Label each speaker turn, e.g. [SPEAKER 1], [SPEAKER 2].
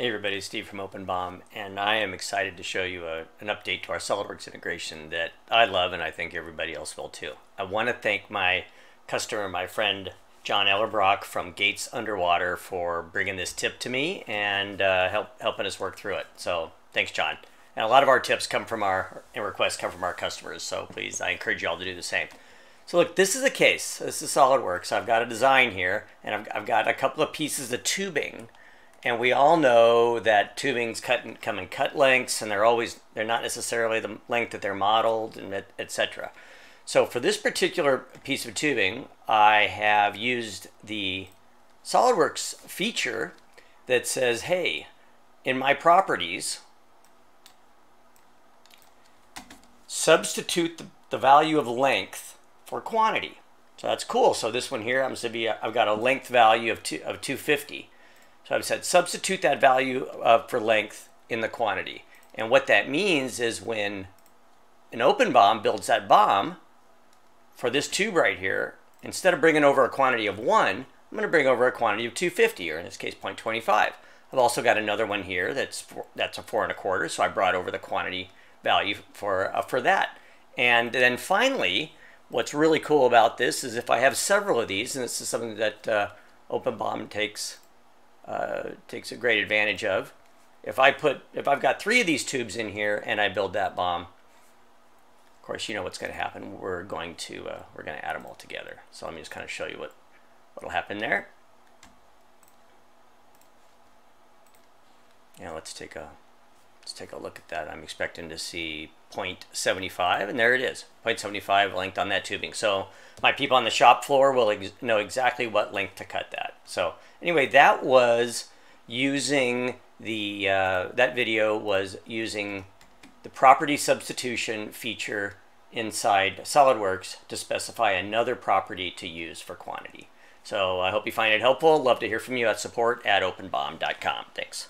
[SPEAKER 1] Hey everybody, Steve from OpenBOM, and I am excited to show you a, an update to our SOLIDWORKS integration that I love and I think everybody else will too. I want to thank my customer, my friend John Ellerbrock from Gates Underwater for bringing this tip to me and uh, help, helping us work through it. So thanks, John. And a lot of our tips come from our, and requests come from our customers, so please, I encourage you all to do the same. So look, this is a case. This is SolidWorks. I've got a design here, and I've, I've got a couple of pieces of tubing and we all know that tubings cut and come in cut lengths, and they're always they're not necessarily the length that they're modeled, and etc. So for this particular piece of tubing, I have used the SolidWorks feature that says, "Hey, in my properties, substitute the, the value of length for quantity." So that's cool. So this one here, I'm going to be I've got a length value of two, of 250 so I've said substitute that value uh, for length in the quantity. And what that means is when an OpenBOM builds that BOM for this tube right here, instead of bringing over a quantity of 1, I'm going to bring over a quantity of 250, or in this case 0.25. I've also got another one here that's four, that's a 4 and a quarter, so I brought over the quantity value for, uh, for that. And then finally, what's really cool about this is if I have several of these, and this is something that uh, OpenBOM takes uh, takes a great advantage of. If I put, if I've got three of these tubes in here and I build that BOM, of course, you know what's going to happen. We're going to, uh, we're going to add them all together. So let me just kind of show you what, what'll happen there. Now let's take a, take a look at that. I'm expecting to see 0.75 and there it is, 0.75 length on that tubing. So my people on the shop floor will ex know exactly what length to cut that. So anyway, that was using the, uh, that video was using the property substitution feature inside SOLIDWORKS to specify another property to use for quantity. So I hope you find it helpful. Love to hear from you at support at openbom.com. Thanks.